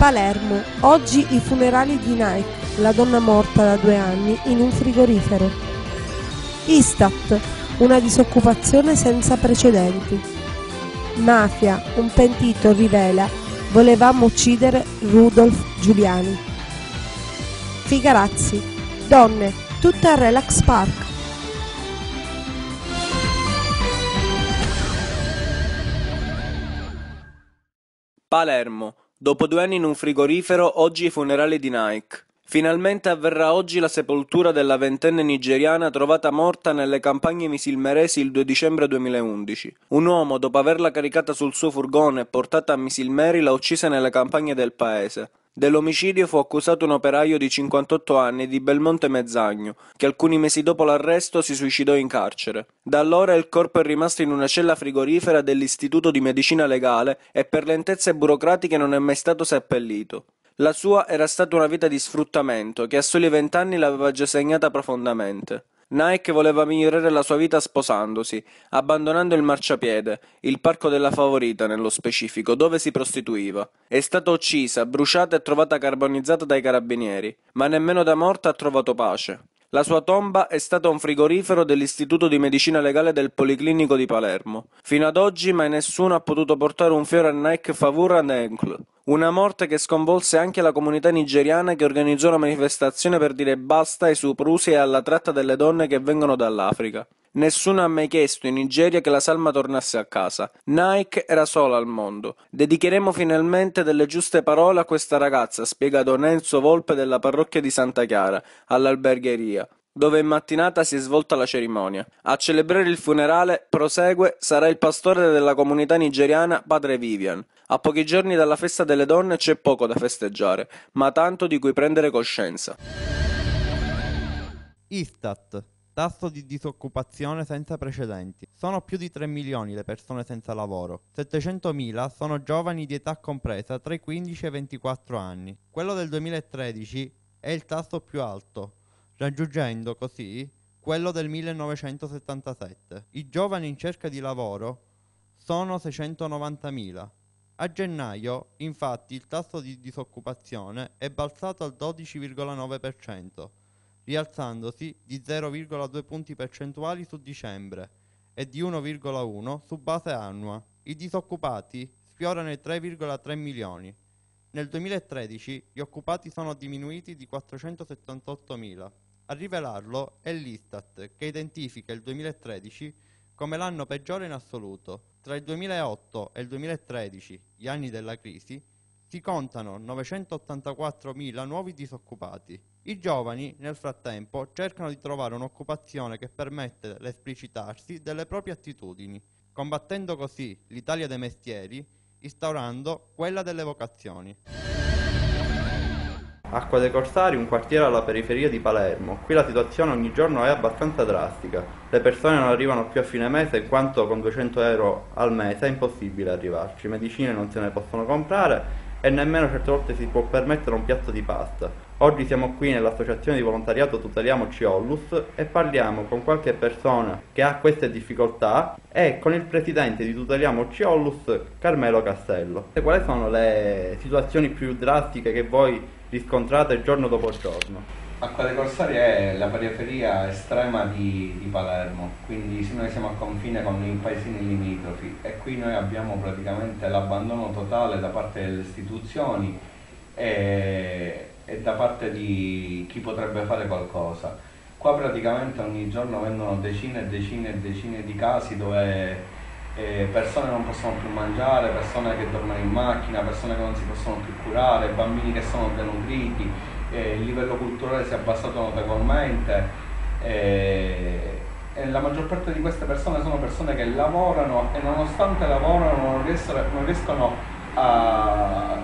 Palermo. Oggi i funerali di Nike, la donna morta da due anni in un frigorifero. Istat, una disoccupazione senza precedenti. Mafia, un pentito rivela, volevamo uccidere Rudolf Giuliani. Figarazzi, donne, tutte al Relax Park. Palermo. Dopo due anni in un frigorifero, oggi i funerali di Nike. Finalmente avverrà oggi la sepoltura della ventenne nigeriana trovata morta nelle campagne misilmeresi il 2 dicembre 2011. Un uomo, dopo averla caricata sul suo furgone e portata a Misilmeri, l'ha uccisa nelle campagne del paese. Dell'omicidio fu accusato un operaio di 58 anni di Belmonte Mezzagno, che alcuni mesi dopo l'arresto si suicidò in carcere. Da allora il corpo è rimasto in una cella frigorifera dell'Istituto di Medicina Legale e per lentezze burocratiche non è mai stato seppellito. La sua era stata una vita di sfruttamento che a soli vent'anni l'aveva già segnata profondamente. Nike voleva migliorare la sua vita sposandosi, abbandonando il marciapiede, il parco della favorita nello specifico, dove si prostituiva. È stata uccisa, bruciata e trovata carbonizzata dai carabinieri, ma nemmeno da morta ha trovato pace. La sua tomba è stata un frigorifero dell'Istituto di Medicina Legale del Policlinico di Palermo. Fino ad oggi mai nessuno ha potuto portare un fiore a Nike Favur and Enkl. Una morte che sconvolse anche la comunità nigeriana che organizzò una manifestazione per dire basta ai soprusi e alla tratta delle donne che vengono dall'Africa. Nessuno ha mai chiesto in Nigeria che la salma tornasse a casa. Nike era sola al mondo. Dedicheremo finalmente delle giuste parole a questa ragazza, spiega Don Enzo Volpe della parrocchia di Santa Chiara, all'albergheria dove in mattinata si è svolta la cerimonia. A celebrare il funerale, prosegue, sarà il pastore della comunità nigeriana, padre Vivian. A pochi giorni dalla festa delle donne c'è poco da festeggiare, ma tanto di cui prendere coscienza. Istat, tasso di disoccupazione senza precedenti. Sono più di 3 milioni le persone senza lavoro. 700.000 sono giovani di età compresa tra i 15 e i 24 anni. Quello del 2013 è il tasso più alto, raggiungendo così quello del 1977. I giovani in cerca di lavoro sono 690.000. A gennaio, infatti, il tasso di disoccupazione è balzato al 12,9%, rialzandosi di 0,2 punti percentuali su dicembre e di 1,1 su base annua. I disoccupati sfiorano i 3,3 milioni. Nel 2013 gli occupati sono diminuiti di 478.000. A rivelarlo è l'Istat, che identifica il 2013 come l'anno peggiore in assoluto. Tra il 2008 e il 2013, gli anni della crisi, si contano 984.000 nuovi disoccupati. I giovani, nel frattempo, cercano di trovare un'occupazione che permette l'esplicitarsi delle proprie attitudini, combattendo così l'Italia dei mestieri, instaurando quella delle vocazioni. Acqua dei Corsari, un quartiere alla periferia di Palermo. Qui la situazione ogni giorno è abbastanza drastica. Le persone non arrivano più a fine mese in quanto con 200 euro al mese è impossibile arrivarci. Medicine non se ne possono comprare e nemmeno certe volte si può permettere un piatto di pasta. Oggi siamo qui nell'associazione di volontariato Tuteliamo Ciollus e parliamo con qualche persona che ha queste difficoltà e con il presidente di Tuteliamo Ciollus, Carmelo Castello. E quali sono le situazioni più drastiche che voi riscontrate giorno dopo giorno. Acqua dei Corsari è la periferia estrema di, di, Palermo, quindi noi siamo a confine con i paesini limitrofi e qui noi abbiamo praticamente l'abbandono totale da parte delle istituzioni e, e da parte di chi potrebbe fare qualcosa. Qua praticamente ogni giorno vengono decine e decine e decine di casi dove eh, persone non possono più mangiare, persone che dormono in macchina, persone che non si possono più curare, bambini che sono denutriti, eh, il livello culturale si è abbassato notevolmente eh, e la maggior parte di queste persone sono persone che lavorano e nonostante lavorano non riescono, non riescono a,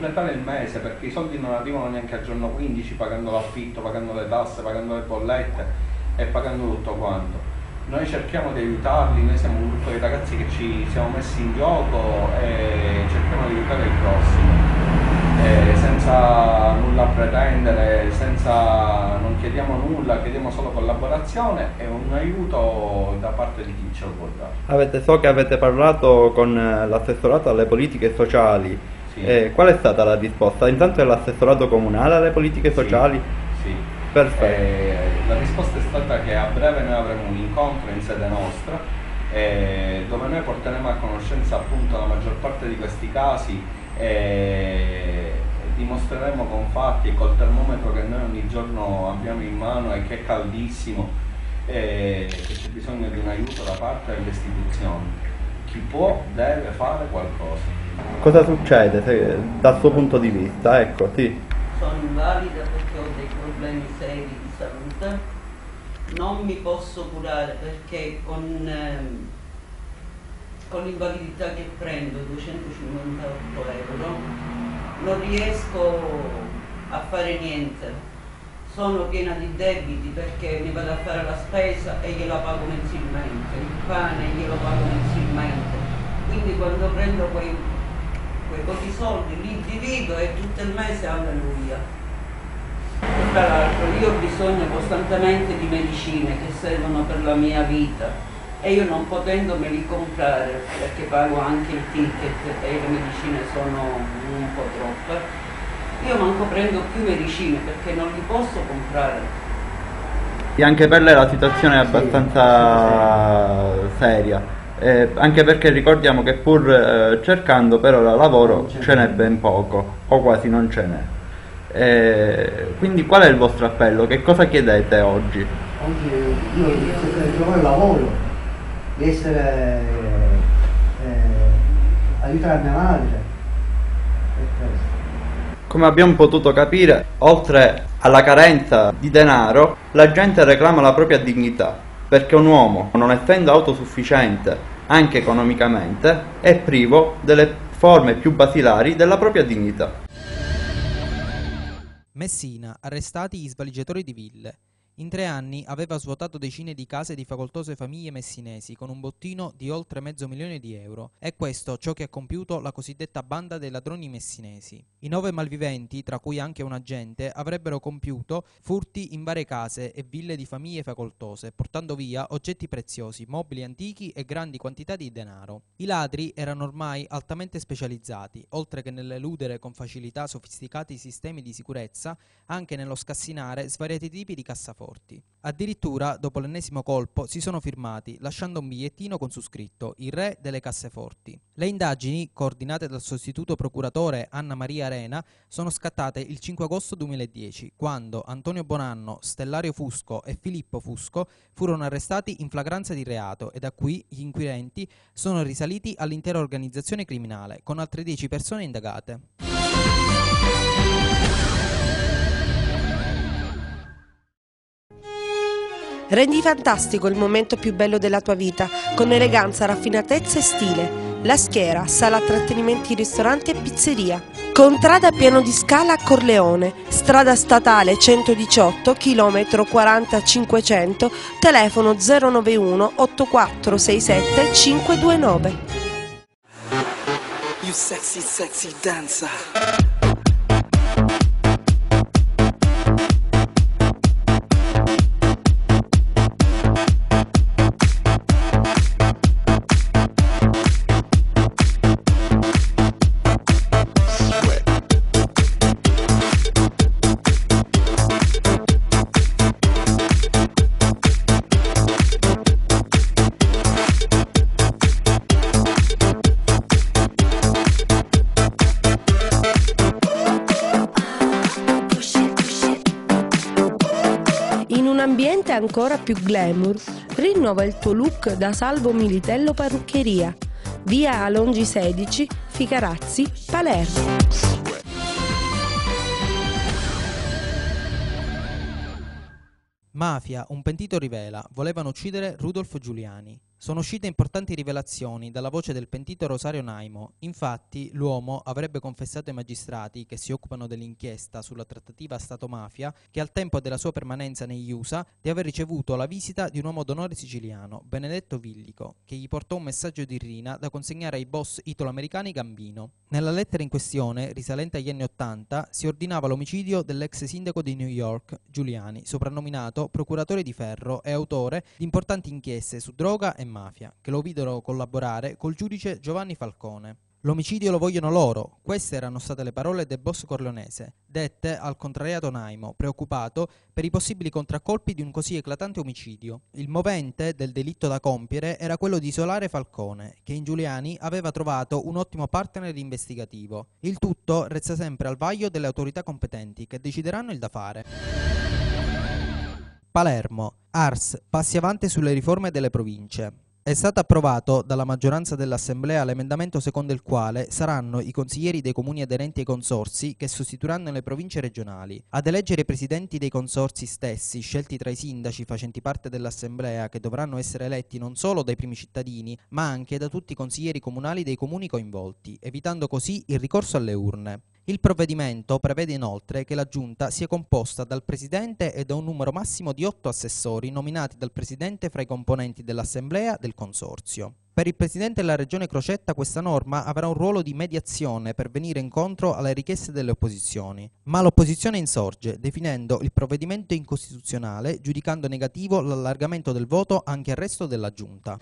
completare il mese perché i soldi non arrivano neanche al giorno 15 pagando l'affitto, pagando le tasse, pagando le bollette e pagando tutto quanto noi cerchiamo di aiutarli, noi siamo un gruppo di ragazzi che ci siamo messi in gioco e cerchiamo di aiutare il prossimo. Eh, senza nulla pretendere, senza, non chiediamo nulla, chiediamo solo collaborazione e un aiuto da parte di chi ce lo può dare. Avete, so che avete parlato con l'assessorato alle politiche sociali. Eh, qual è stata la risposta? Intanto è l'assessorato comunale alle politiche sociali? Sì. Perfetto. Eh, la risposta è stata che a breve noi avremo un incontro in sede nostra eh, dove noi porteremo a conoscenza appunto la maggior parte di questi casi e dimostreremo con fatti e col termometro che noi ogni giorno abbiamo in mano e che è caldissimo eh, che c'è bisogno di un aiuto da parte delle istituzioni. Chi può deve fare qualcosa. Cosa succede se, dal suo punto di vista? Ecco, sì sono invalida perché ho dei problemi seri di salute, non mi posso curare perché con, ehm, con l'invalidità che prendo, 258 euro, non riesco a fare niente. Sono piena di debiti perché mi vado a fare la spesa e gliela pago mensilmente, il pane glielo pago mensilmente. Quindi quando prendo quei quei pochi soldi li divido e tutto il mese alleluia. E tra l'altro io ho bisogno costantemente di medicine che servono per la mia vita e io non potendomeli comprare perché pago anche il ticket e le medicine sono un po' troppe, io manco prendo più medicine perché non li posso comprare. E anche per lei la situazione è abbastanza seria eh, anche perché ricordiamo che pur eh, cercando per ora lavoro ce n'è ben poco o quasi non ce n'è. Eh, quindi qual è il vostro appello? Che cosa chiedete oggi? Oggi io cerco di trovare lavoro, di essere eh, aiutare mia madre. Come abbiamo potuto capire, oltre alla carenza di denaro, la gente reclama la propria dignità perché un uomo, non essendo autosufficiente anche economicamente, è privo delle forme più basilari della propria dignità. Messina, arrestati gli svaligiatori di ville. In tre anni aveva svuotato decine di case di facoltose famiglie messinesi con un bottino di oltre mezzo milione di euro. È questo ciò che ha compiuto la cosiddetta banda dei ladroni messinesi. I nove malviventi, tra cui anche un agente, avrebbero compiuto furti in varie case e ville di famiglie facoltose, portando via oggetti preziosi, mobili antichi e grandi quantità di denaro. I ladri erano ormai altamente specializzati, oltre che nell'eludere con facilità sofisticati sistemi di sicurezza, anche nello scassinare svariati tipi di cassaforti forti. Addirittura, dopo l'ennesimo colpo, si sono firmati, lasciando un bigliettino con su scritto il re delle casseforti. Le indagini, coordinate dal sostituto procuratore Anna Maria Arena, sono scattate il 5 agosto 2010, quando Antonio Bonanno, Stellario Fusco e Filippo Fusco furono arrestati in flagranza di reato e da qui gli inquirenti sono risaliti all'intera organizzazione criminale, con altre 10 persone indagate. Rendi fantastico il momento più bello della tua vita con eleganza, raffinatezza e stile. La Schiera, sala trattenimenti, ristoranti e pizzeria. Contrada piano di scala a Corleone, strada statale 118, chilometro 4500, telefono 091 8467 529. You sexy, sexy dancer. Ancora più glamour, Rinnova il tuo look da Salvo Militello Parruccheria. Via Alongi 16, Ficarazzi, Palermo. Mafia, un pentito rivela, volevano uccidere Rudolf Giuliani. Sono uscite importanti rivelazioni dalla voce del pentito Rosario Naimo. Infatti, l'uomo avrebbe confessato ai magistrati che si occupano dell'inchiesta sulla trattativa Stato-mafia che al tempo della sua permanenza negli USA di aver ricevuto la visita di un uomo d'onore siciliano, Benedetto Villico, che gli portò un messaggio di rina da consegnare ai boss italo-americani Gambino. Nella lettera in questione, risalente agli anni Ottanta, si ordinava l'omicidio dell'ex sindaco di New York, Giuliani, soprannominato procuratore di ferro e autore di importanti inchieste su droga e mafia, che lo videro collaborare col giudice Giovanni Falcone. L'omicidio lo vogliono loro, queste erano state le parole del boss corleonese, dette al contrariato Naimo, preoccupato per i possibili contraccolpi di un così eclatante omicidio. Il movente del delitto da compiere era quello di isolare Falcone, che in Giuliani aveva trovato un ottimo partner investigativo. Il tutto resta sempre al vaglio delle autorità competenti, che decideranno il da fare. Palermo. Ars, passi avanti sulle riforme delle province. È stato approvato dalla maggioranza dell'Assemblea l'emendamento secondo il quale saranno i consiglieri dei comuni aderenti ai consorsi che sostituiranno le province regionali. Ad eleggere i presidenti dei consorsi stessi, scelti tra i sindaci facenti parte dell'Assemblea, che dovranno essere eletti non solo dai primi cittadini, ma anche da tutti i consiglieri comunali dei comuni coinvolti, evitando così il ricorso alle urne. Il provvedimento prevede inoltre che la Giunta sia composta dal Presidente e da un numero massimo di otto assessori nominati dal Presidente fra i componenti dell'Assemblea del Consorzio. Per il Presidente della Regione Crocetta questa norma avrà un ruolo di mediazione per venire incontro alle richieste delle opposizioni, ma l'opposizione insorge, definendo il provvedimento incostituzionale, giudicando negativo l'allargamento del voto anche al resto della Giunta.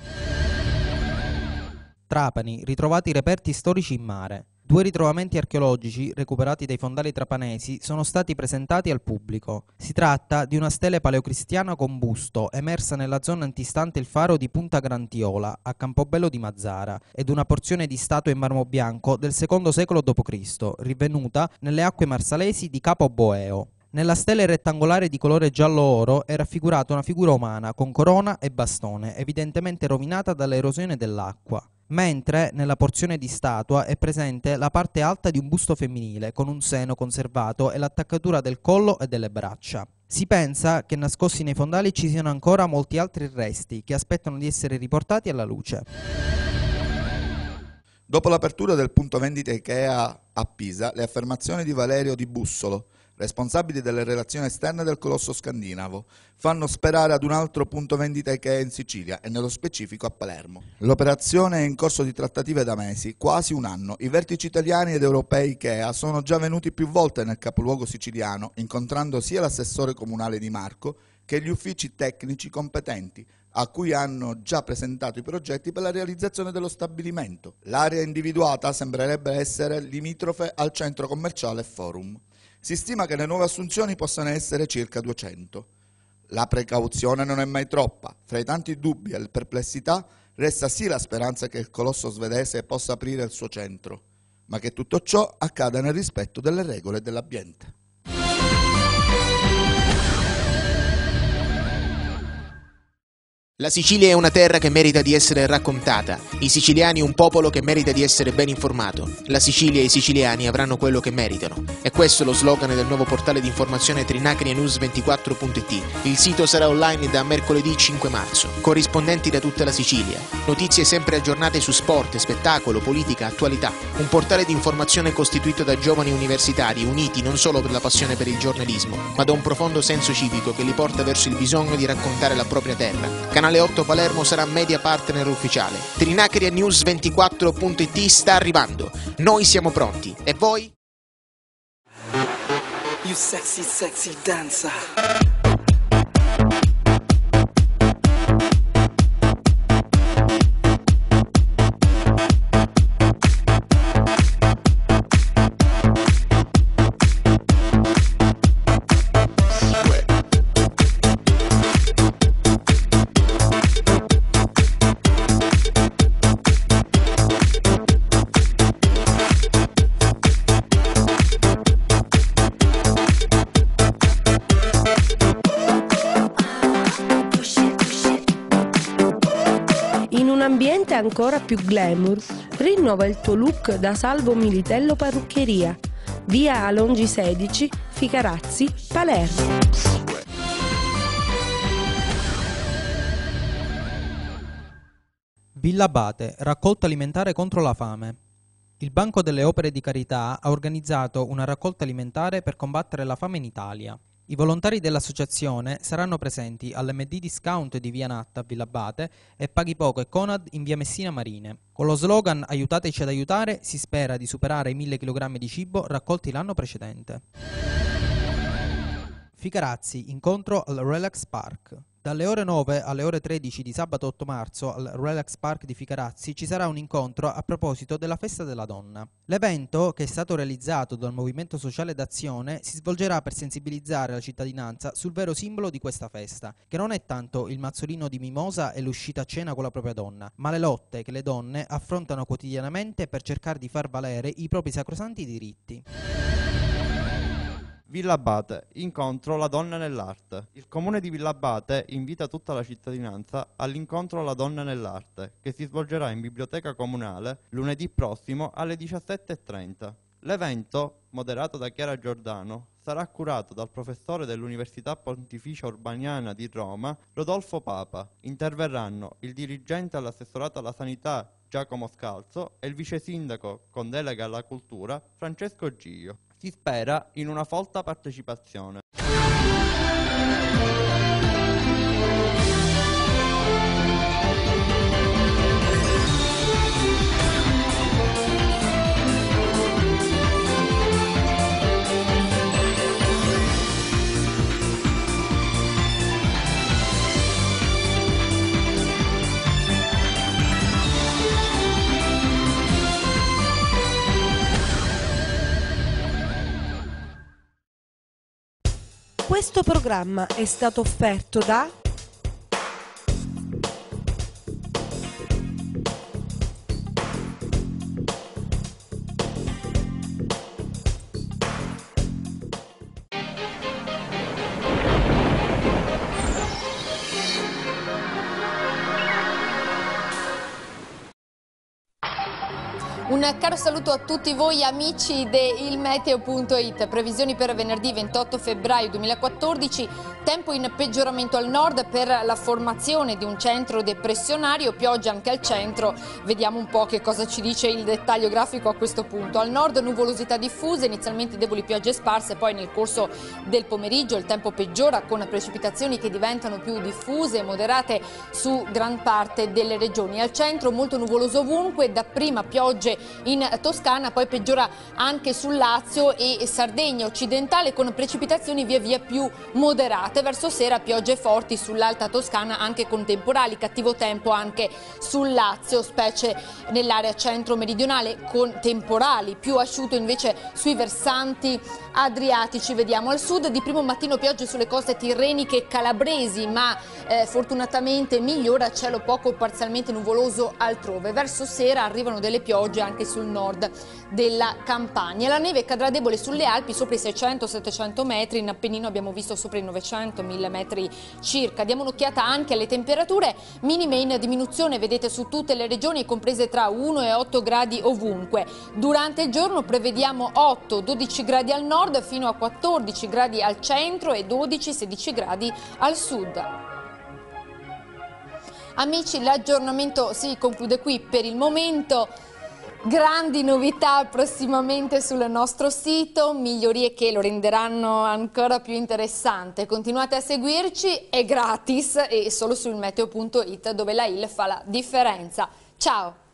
Trapani, ritrovati i reperti storici in mare. Due ritrovamenti archeologici recuperati dai fondali trapanesi sono stati presentati al pubblico. Si tratta di una stele paleocristiana con busto emersa nella zona antistante il faro di Punta Grantiola, a Campobello di Mazzara, ed una porzione di statua in marmo bianco del secondo secolo d.C., rinvenuta nelle acque marsalesi di Capo Boeo. Nella stele rettangolare di colore giallo-oro è raffigurata una figura umana con corona e bastone, evidentemente rovinata dall'erosione dell'acqua mentre nella porzione di statua è presente la parte alta di un busto femminile con un seno conservato e l'attaccatura del collo e delle braccia. Si pensa che nascosti nei fondali ci siano ancora molti altri resti che aspettano di essere riportati alla luce. Dopo l'apertura del punto vendita IKEA a Pisa, le affermazioni di Valerio Di Bussolo, responsabili delle relazioni esterne del colosso scandinavo, fanno sperare ad un altro punto vendita IKEA in Sicilia e nello specifico a Palermo. L'operazione è in corso di trattative da mesi, quasi un anno. I vertici italiani ed europei IKEA sono già venuti più volte nel capoluogo siciliano, incontrando sia l'assessore comunale di Marco che gli uffici tecnici competenti, a cui hanno già presentato i progetti per la realizzazione dello stabilimento. L'area individuata sembrerebbe essere limitrofe al centro commerciale Forum. Si stima che le nuove assunzioni possano essere circa 200. La precauzione non è mai troppa. Fra i tanti dubbi e le perplessità resta sì la speranza che il colosso svedese possa aprire il suo centro, ma che tutto ciò accada nel rispetto delle regole dell'ambiente. La Sicilia è una terra che merita di essere raccontata, i siciliani un popolo che merita di essere ben informato. La Sicilia e i siciliani avranno quello che meritano. E questo è lo slogan del nuovo portale di informazione trinacrianews24.it. Il sito sarà online da mercoledì 5 marzo. Corrispondenti da tutta la Sicilia. Notizie sempre aggiornate su sport, spettacolo, politica, attualità. Un portale di informazione costituito da giovani universitari uniti non solo per la passione per il giornalismo, ma da un profondo senso civico che li porta verso il bisogno di raccontare la propria terra. Canale Canale 8 Palermo sarà media partner ufficiale. Trinacria News 24.it sta arrivando. Noi siamo pronti. E voi? You sexy, sexy dancer. Ancora più glamour, rinnova il tuo look da Salvo Militello Parruccheria. Via Alongi 16, Ficarazzi, Palermo. Villa Abate, raccolta alimentare contro la fame. Il Banco delle Opere di Carità ha organizzato una raccolta alimentare per combattere la fame in Italia. I volontari dell'associazione saranno presenti all'MD Discount di Via Natta a Villa Abate e Paghi Poco e Conad in Via Messina Marine. Con lo slogan Aiutateci ad aiutare si spera di superare i 1000 kg di cibo raccolti l'anno precedente. Ficarazzi, incontro al Relax Park. Dalle ore 9 alle ore 13 di sabato 8 marzo al Relax Park di Ficarazzi ci sarà un incontro a proposito della Festa della Donna. L'evento, che è stato realizzato dal Movimento Sociale d'Azione, si svolgerà per sensibilizzare la cittadinanza sul vero simbolo di questa festa, che non è tanto il mazzolino di mimosa e l'uscita a cena con la propria donna, ma le lotte che le donne affrontano quotidianamente per cercare di far valere i propri sacrosanti diritti. Villabate, incontro La donna nell'arte. Il comune di Villabate invita tutta la cittadinanza all'incontro La donna nell'arte, che si svolgerà in biblioteca comunale lunedì prossimo alle 17.30. L'evento, moderato da Chiara Giordano, sarà curato dal professore dell'Università Pontificia Urbaniana di Roma, Rodolfo Papa. Interverranno il dirigente all'assessorato alla sanità Giacomo Scalzo e il vice sindaco con delega alla cultura Francesco Gio si spera in una folta partecipazione. Questo programma è stato offerto da caro saluto a tutti voi amici di ilmeteo.it, previsioni per venerdì 28 febbraio 2014, tempo in peggioramento al nord per la formazione di un centro depressionario, pioggia anche al centro, vediamo un po' che cosa ci dice il dettaglio grafico a questo punto. Al nord nuvolosità diffuse, inizialmente deboli piogge sparse, poi nel corso del pomeriggio il tempo peggiora con precipitazioni che diventano più diffuse e moderate su gran parte delle regioni. Al centro molto nuvoloso ovunque, dapprima piogge in Toscana, poi peggiora anche sul Lazio e Sardegna occidentale con precipitazioni via via più moderate. Verso sera piogge forti sull'alta Toscana anche con temporali, cattivo tempo anche sul Lazio, specie nell'area centro-meridionale con temporali, più asciutto invece sui versanti adriatici. Vediamo al sud di primo mattino piogge sulle coste tirreniche e calabresi, ma eh, fortunatamente migliora cielo poco parzialmente nuvoloso altrove. Verso sera arrivano delle piogge anche sul nord della Campania. La neve cadrà debole sulle Alpi sopra i 600-700 metri, in Appennino abbiamo visto sopra i 900-1000 metri circa. Diamo un'occhiata anche alle temperature minime in diminuzione, vedete su tutte le regioni comprese tra 1 e 8 gradi ovunque. Durante il giorno prevediamo 8-12 gradi al nord fino a 14 gradi al centro e 12-16 gradi al sud. Amici, l'aggiornamento si conclude qui per il momento. Grandi novità prossimamente sul nostro sito, migliorie che lo renderanno ancora più interessante. Continuate a seguirci, è gratis e solo sul meteo.it dove la IL fa la differenza. Ciao!